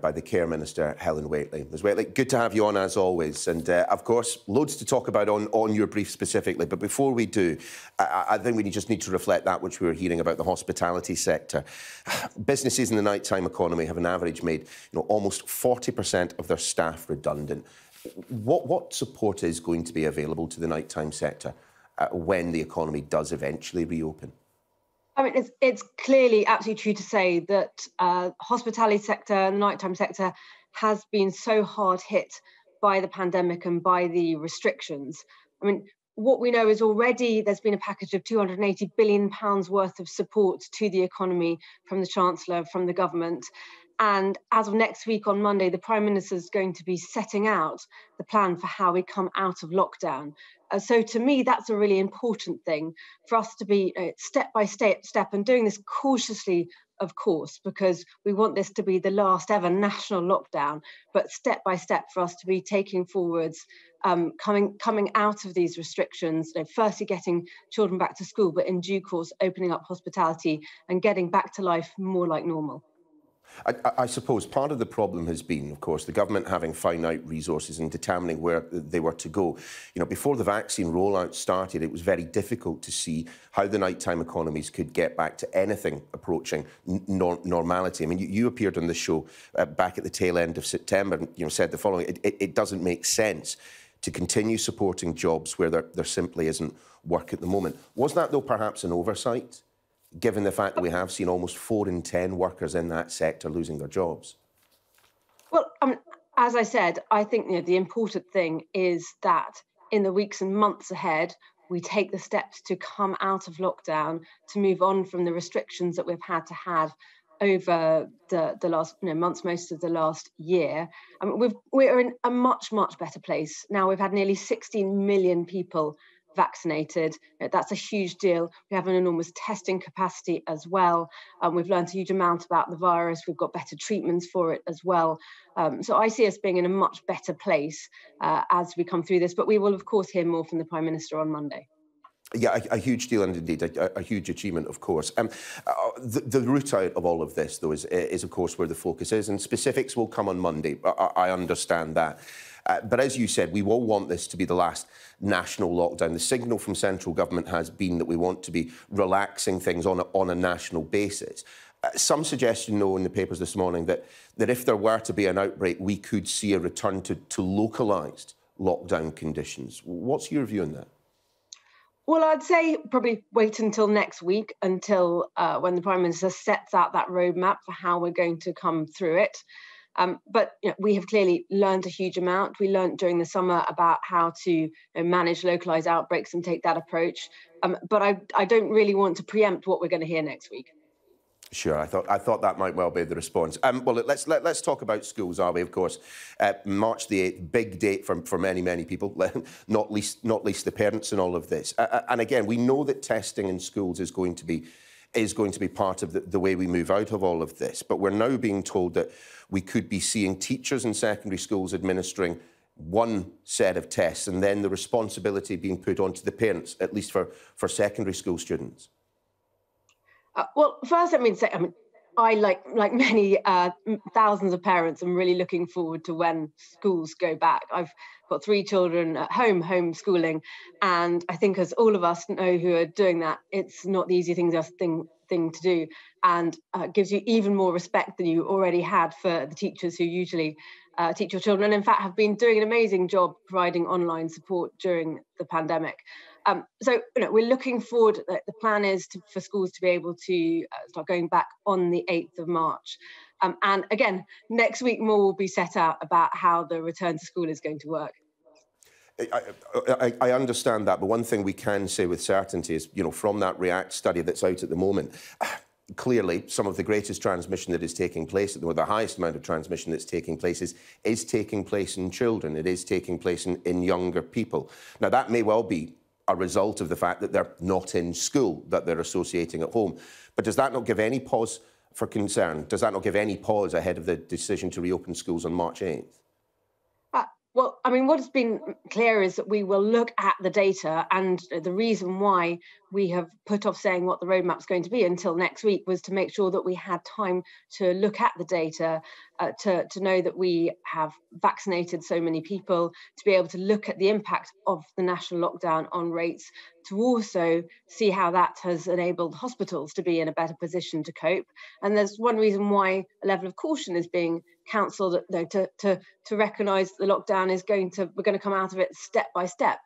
by the Care Minister, Helen Whately. Ms Whately, good to have you on as always. And uh, of course, loads to talk about on, on your brief specifically. But before we do, I, I think we just need to reflect that which we were hearing about the hospitality sector. Businesses in the nighttime economy have an average made you know, almost 40% of their staff redundant. What, what support is going to be available to the nighttime sector uh, when the economy does eventually reopen? I mean, it's, it's clearly absolutely true to say that uh, hospitality sector and the nighttime sector has been so hard hit by the pandemic and by the restrictions. I mean, what we know is already there's been a package of 280 billion pounds worth of support to the economy from the chancellor, from the government. And as of next week on Monday, the Prime Minister is going to be setting out the plan for how we come out of lockdown. Uh, so to me, that's a really important thing for us to be uh, step by step, step and doing this cautiously, of course, because we want this to be the last ever national lockdown, but step by step for us to be taking forwards, um, coming coming out of these restrictions, you know, firstly getting children back to school, but in due course opening up hospitality and getting back to life more like normal. I, I, suppose part of the problem has been, of course, the government having finite resources and determining where they were to go. You know, before the vaccine rollout started, it was very difficult to see how the nighttime economies could get back to anything approaching nor normality. I mean, you, you, appeared on the show uh, back at the tail end of September and you know, said the following, it, it, it doesn't make sense to continue supporting jobs where there, there simply isn't work at the moment. Was that, though, perhaps an oversight? Given the fact that we have seen almost four in 10 workers in that sector losing their jobs? Well, um, as I said, I think you know, the important thing is that in the weeks and months ahead, we take the steps to come out of lockdown, to move on from the restrictions that we've had to have over the, the last you know, months, most of the last year. I mean, we've, we're in a much, much better place. Now we've had nearly 16 million people vaccinated. That's a huge deal. We have an enormous testing capacity as well. Um, we've learned a huge amount about the virus. We've got better treatments for it as well. Um, so I see us being in a much better place uh, as we come through this. But we will, of course, hear more from the Prime Minister on Monday. Yeah, a, a, huge deal and indeed a, a, huge achievement, of course. Um, uh, the, the, route out of all of this, though, is, is, of course, where the focus is, and specifics will come on Monday. I, I understand that. Uh, but as you said, we will want this to be the last national lockdown. The signal from central government has been that we want to be relaxing things on a, on a national basis. Uh, some suggestion, though, in the papers this morning that, that if there were to be an outbreak, we could see a return to, to localised lockdown conditions. What's your view on that? Well, I'd say probably wait until next week, until uh, when the Prime Minister sets out that roadmap for how we're going to come through it. Um, but you know, we have clearly learned a huge amount. We learned during the summer about how to you know, manage localized outbreaks and take that approach. Um, but I, I don't really want to preempt what we're going to hear next week. Sure, I thought I thought that might well be the response. Um, well, let's let, us let us talk about schools, are we? Of course, uh, March the eighth, big date for, for many many people, not least not least the parents and all of this. Uh, uh, and again, we know that testing in schools is going to be is going to be part of the, the way we move out of all of this. But we're now being told that we could be seeing teachers in secondary schools administering one set of tests and then the responsibility being put onto the parents, at least for, for secondary school students? Uh, well, first, let me say, I mean, I like like many uh, thousands of parents. I'm really looking forward to when schools go back. I've got three children at home, homeschooling, and I think as all of us know who are doing that, it's not the easy thing, thing thing to do and uh, gives you even more respect than you already had for the teachers who usually uh, teach your children. And in fact have been doing an amazing job providing online support during the pandemic. Um, so you know we're looking forward the plan is to, for schools to be able to uh, start going back on the 8th of march. Um, and again next week more will be set out about how the return to school is going to work. I, I, I, understand that, but one thing we can say with certainty is, you know, from that REACT study that's out at the moment, clearly some of the greatest transmission that is taking place, or the highest amount of transmission that's taking place, is, is taking place in children. It is taking place in, in younger people. Now, that may well be a result of the fact that they're not in school, that they're associating at home. But does that not give any pause for concern? Does that not give any pause ahead of the decision to reopen schools on March 8th? Well, I mean, what has been clear is that we will look at the data, and the reason why we have put off saying what the roadmap's going to be until next week was to make sure that we had time to look at the data, uh, to, to know that we have vaccinated so many people, to be able to look at the impact of the national lockdown on rates, to also see how that has enabled hospitals to be in a better position to cope. And there's one reason why a level of caution is being counselled you know, to, to, to recognise the lockdown is going to, we're going to come out of it step by step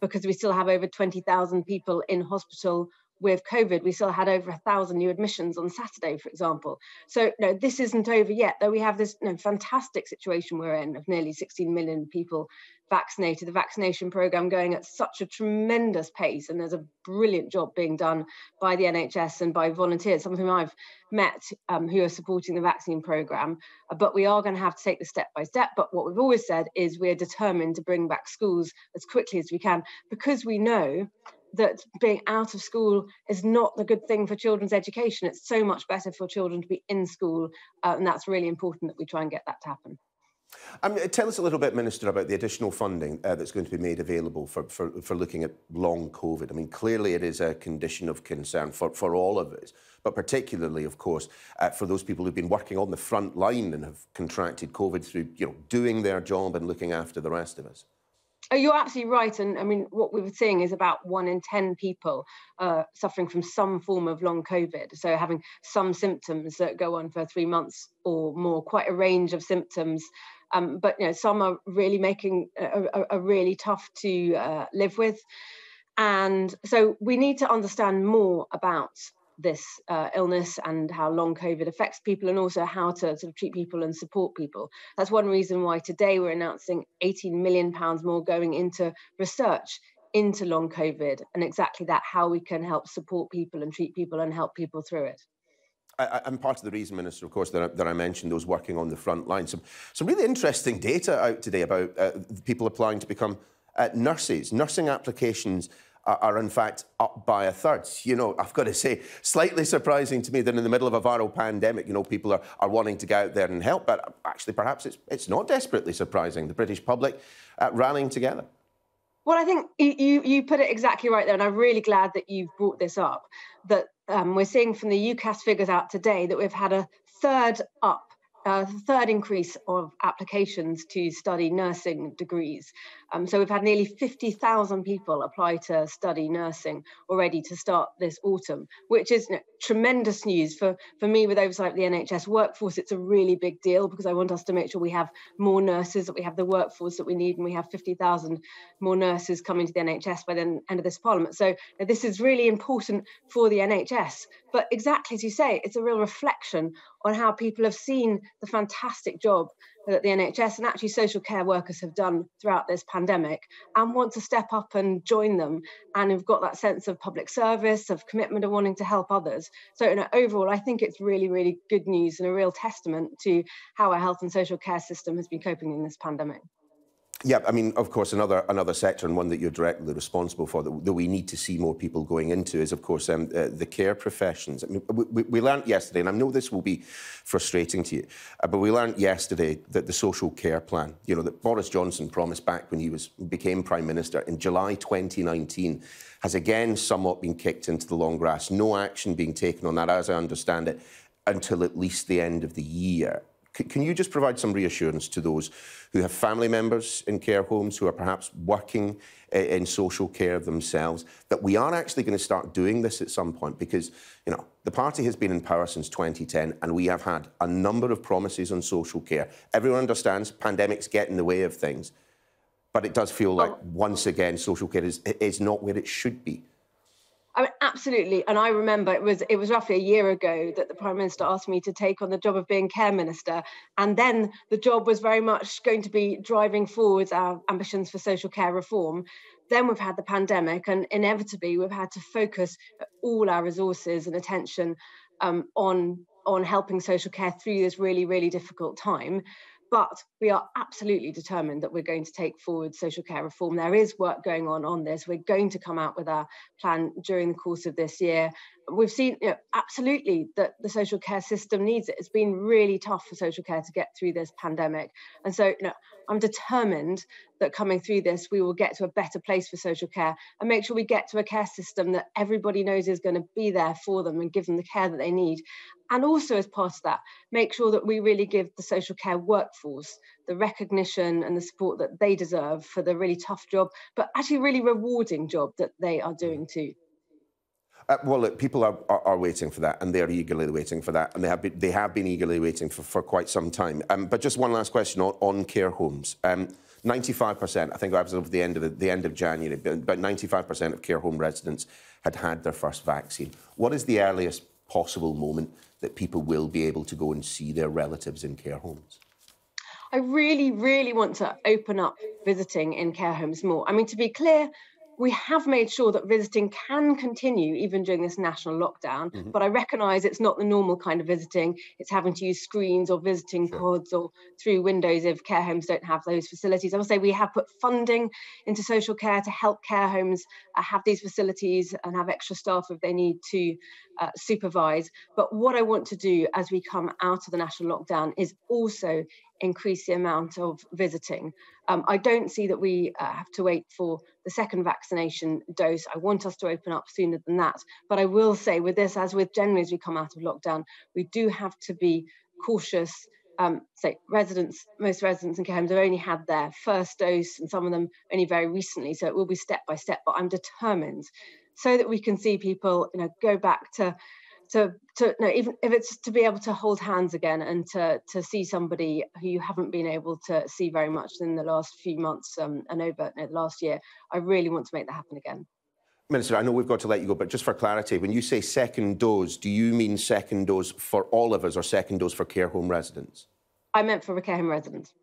because we still have over 20,000 people in hospital with COVID, we still had over a thousand new admissions on Saturday, for example. So no, this isn't over yet, though we have this you know, fantastic situation we're in of nearly 16 million people vaccinated, the vaccination program going at such a tremendous pace. And there's a brilliant job being done by the NHS and by volunteers, some of whom I've met um, who are supporting the vaccine program. But we are going to have to take the step by step. But what we've always said is we're determined to bring back schools as quickly as we can because we know that being out of school is not the good thing for children's education. It's so much better for children to be in school, uh, and that's really important that we try and get that to happen. Um, tell us a little bit, Minister, about the additional funding uh, that's going to be made available for, for, for looking at long COVID. I mean, clearly it is a condition of concern for, for all of us, but particularly, of course, uh, for those people who've been working on the front line and have contracted COVID through, you know, doing their job and looking after the rest of us. Oh, you're absolutely right. And I mean, what we were seeing is about one in 10 people uh, suffering from some form of long COVID. So having some symptoms that go on for three months or more, quite a range of symptoms. Um, but you know, some are really making a, really tough to uh, live with. And so we need to understand more about this uh, illness and how long COVID affects people, and also how to sort of treat people and support people. That's one reason why today we're announcing 18 million pounds more going into research into long COVID, and exactly that how we can help support people and treat people and help people through it. I, am part of the reason, Minister, of course, that I, that I, mentioned those working on the front line. Some, some really interesting data out today about uh, people applying to become uh, nurses. Nursing applications are, in fact up by a third. You know, I've got to say, slightly surprising to me that in the middle of a viral pandemic, you know, people are, are wanting to get out there and help. But actually, perhaps it's, it's not desperately surprising. The British public uh, rallying together. Well, I think you, you put it exactly right there, and I'm really glad that you've brought this up. That um, we're seeing from the UCAS figures out today that we've had a third up a third increase of applications to study nursing degrees. Um, so we've had nearly 50,000 people apply to study nursing already to start this autumn, which is you know, tremendous news for, for me with oversight of the NHS workforce. It's a really big deal because I want us to make sure we have more nurses, that we have the workforce that we need, and we have 50,000 more nurses coming to the NHS by the end of this parliament. So this is really important for the NHS. But exactly as you say, it's a real reflection on how people have seen the fantastic job that the NHS and actually social care workers have done throughout this pandemic and want to step up and join them and have got that sense of public service, of commitment and wanting to help others. So you know, overall, I think it's really, really good news and a real testament to how our health and social care system has been coping in this pandemic. Yeah, I mean, of course, another another sector and one that you're directly responsible for that, that we need to see more people going into is, of course, um, uh, the care professions. I mean, we, we, learned yesterday, and I know this will be frustrating to you, uh, but we learned yesterday that the social care plan, you know, that Boris Johnson promised back when he was became prime minister in July 2019, has again somewhat been kicked into the long grass. No action being taken on that, as I understand it, until at least the end of the year. Can you just provide some reassurance to those who have family members in care homes, who are perhaps working eh, in social care themselves, that we are actually going to start doing this at some point? Because, you know, the party has been in power since 2010 and we have had a number of promises on social care. Everyone understands pandemics get in the way of things, but it does feel like, once again, social care is, is not where it should be. I mean, absolutely. And I remember it was it was roughly a year ago that the Prime Minister asked me to take on the job of being Care Minister. And then the job was very much going to be driving forwards our ambitions for social care reform. Then we've had the pandemic, and inevitably we've had to focus all our resources and attention um, on on helping social care through this really, really difficult time. But we are absolutely determined that we're going to take forward social care reform. There is work going on on this. We're going to come out with our plan during the course of this year. We've seen you know, absolutely that the social care system needs it. It's been really tough for social care to get through this pandemic. And so, you know, I'm determined that coming through this, we will get to a better place for social care and make sure we get to a care system that everybody knows is going to be there for them and give them the care that they need. And also, as part of that, make sure that we really give the social care workforce the recognition and the support that they deserve for the really tough job, but actually really rewarding job that they are doing mm. too. Uh, well, look, people are, are, are, waiting for that, and they're eagerly waiting for that, and they have been, they have been eagerly waiting for, for quite some time. Um, but just one last question on, on care homes. Um, 95%, I think as of the end of the, the end of January, about 95% of care home residents had had their first vaccine. What is the earliest possible moment that people will be able to go and see their relatives in care homes? I really, really want to open up visiting in care homes more. I mean, to be clear, we have made sure that visiting can continue even during this national lockdown. Mm-hmm. But I recognise it's not the normal kind of visiting. It's having to use screens or visiting sure. pods or through windows if care homes don't have those facilities. I will say we have put funding into social care to help care homes uh, have these facilities and have extra staff if they need to uh, supervise. But what I want to do as we come out of the national lockdown is also increase the amount of visiting. Um, I don't see that we uh, have to wait for the second vaccination dose. I want us to open up sooner than that. But I will say, with this, as with generally as we come out of lockdown, we do have to be cautious. Um, say residents, most residents in care homes have only had their first dose, and some of them only very recently. So it will be step by step. But I'm determined, so that we can see people, you know, go back to to to no even if it's to be able to hold hands again and to to see somebody who you haven't been able to see very much in the last few months um, and over no, last year i really want to make that happen again Minister, I know we've got to let you go, but just for clarity, when you say second dose, do you mean second dose for all of us or second dose for care home residents? I meant for care home residents.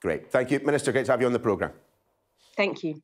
Great. Thank you. Minister, great to have you on the programme. Thank you.